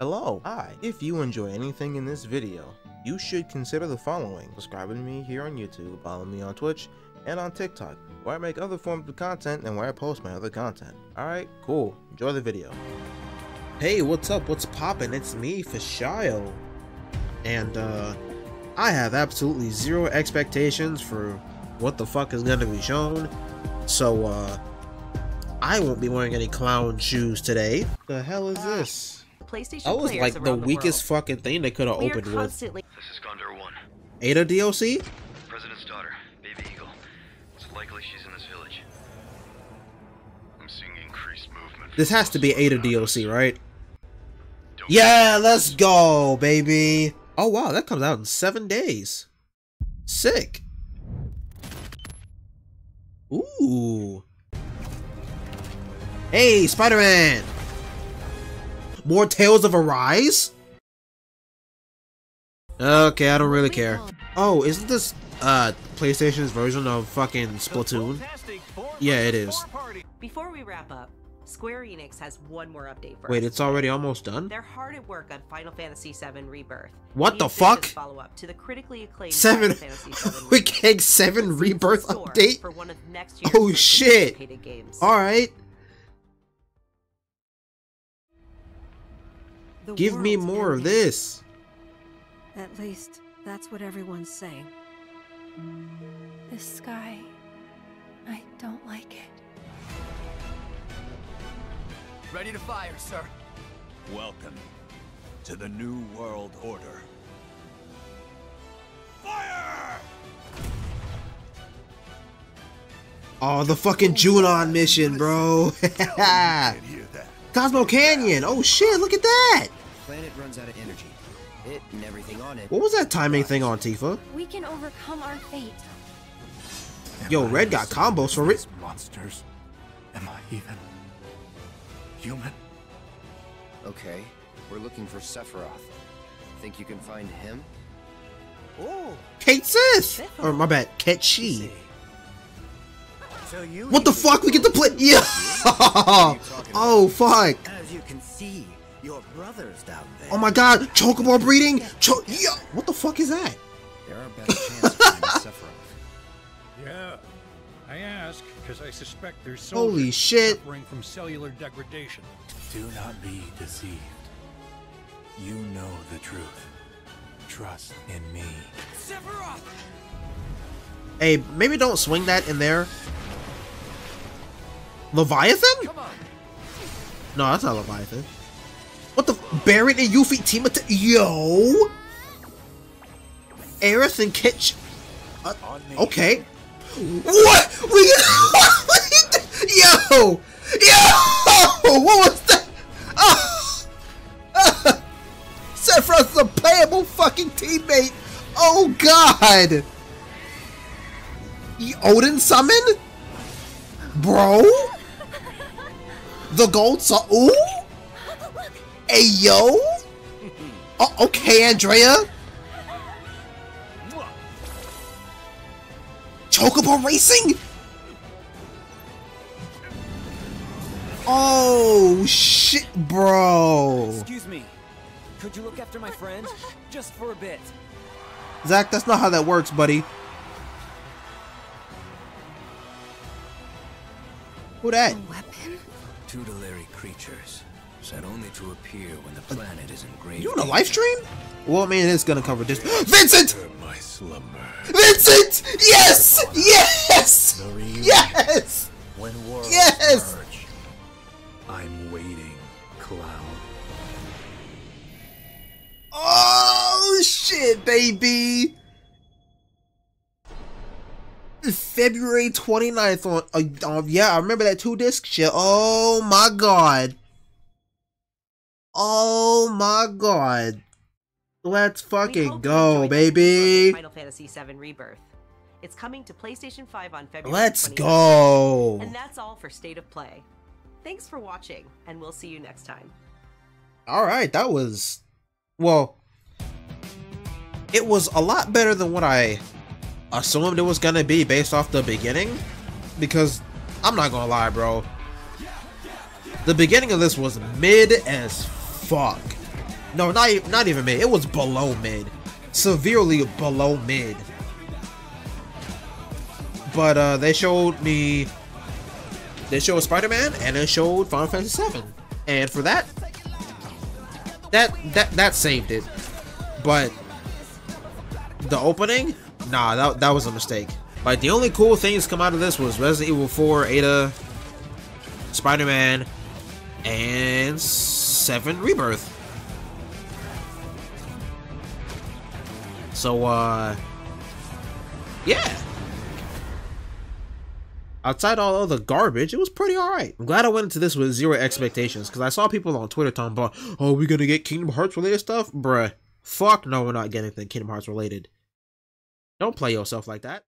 Hello, hi. If you enjoy anything in this video, you should consider the following. Subscribing to me here on YouTube, follow me on Twitch, and on TikTok, where I make other forms of content and where I post my other content. Alright, cool. Enjoy the video. Hey, what's up? What's poppin'? It's me, Fhashyl. And, uh, I have absolutely zero expectations for what the fuck is gonna be shown. So, uh, I won't be wearing any clown shoes today. The hell is this? PlayStation That was like the around weakest world. fucking thing they could have We are opened with. constantly This is Condor 1, Ada DLC? President's daughter, Baby Eagle. It's likely she's in this village. I'm seeing increased movement. This has to be Ada DLC, right? Don't Yeah, let's go, baby. Oh wow, that comes out in seven days. Sick. Ooh. Hey, Spider-Man. More Tales of Arise? Okay, I don't really care. Oh, isn't this uh PlayStation's version of fucking Splatoon? Yeah, it is. Before we wrap up, Square Enix has one more update for Wait, it's already almost done? They're hard at work on Final Fantasy VII Rebirth. What the fuck? Follow up to the critically acclaimed Seven. Final Fantasy VII we getting seven rebirth update? for one of next year's Oh, shit. anticipated Games. The Give me world's more of this. At least, that's what everyone's saying. This sky, I don't like it. Ready to fire, sir. Welcome to the New World Order. Fire! Oh, the fucking Junon mission, bro. Tell can't hear that. Cosmo Canyon. Oh shit, look at that. Planet runs out of energy. It and everything on it. What was that timing thing on Tifa? We can overcome our fate. Yo, Am I Red got combos for it. Monsters. Am I even human? Okay, we're looking for Sephiroth. Think you can find him? Oh, Cait Sith. Or my bad, Ket Shi. So you What the fuck? We get to play. Yeah. oh fuck. As you can see, your brother's down there. Oh my god, chocobo breeding. Cho yeah. What the fuck is that? There are better chances of Sephiroth. Yeah. I ask because I suspect there's Holy shit. suffering from cellular degradation. Do not be deceived. You know the truth. Trust in me. Hey, maybe don't swing that in there. Leviathan? No, that's not Leviathan. What the? Barret and Yuffie team attack? Yo! Aerith and Kitch. Uh, okay. What? We. Yo! Yo! What was that? Oh! Ah! Sephiroth's a playable fucking teammate! Oh god! Y- Odin summon? Bro? The gold saw. Ooh? Hey yo? Oh, okay, Andrea. Chocobo racing? Oh shit, bro. Excuse me. Could you look after my friend? Just for a bit. Zack, that's not how that works, buddy. Who that? A Weapon? Tutelary creatures, said only to appear when the planet is in grave You on a live stream? Well, I mean, it's gonna cover this. Vincent! My slumber. Vincent! Yes! Yes! Yes! When worlds Yes! merge. I'm waiting, Cloud. Oh shit, baby! February 29th on, uh, uh, yeah, I remember that two disc shit. Oh my god. Oh my god. Let's fucking go, baby. Final Fantasy VII Rebirth. It's coming to PlayStation 5 on February Let's 29th. go. And that's all for State of Play. Thanks for watching, and we'll see you next time. All right, that was well. It was a lot better than what I assumed it was gonna be based off the beginning, because I'm not gonna lie, bro. The beginning of this was mid as fuck. No, not even, not even mid. It was below mid, severely below mid. But uh, they showed me. They showed Spider-Man and they showed Final Fantasy VII, and for that, that that that saved it. But the opening, nah, that that was a mistake. Like the only cool things come out of this was Resident Evil 4, Ada, Spider-Man, and Seven Rebirth. So uh yeah. Outside all of the garbage, it was pretty alright. I'm glad I went into this with zero expectations, because I saw people on Twitter talking about, oh, we gonna get Kingdom Hearts related stuff? Bruh. Fuck no, we're not getting anything Kingdom Hearts related. Don't play yourself like that.